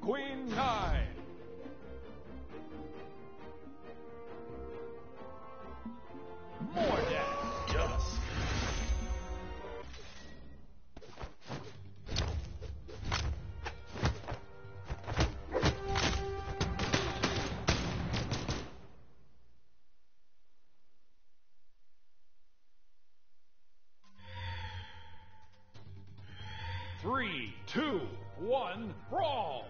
Queen Nine. Mordak. Yes. Three, two, one, brawl.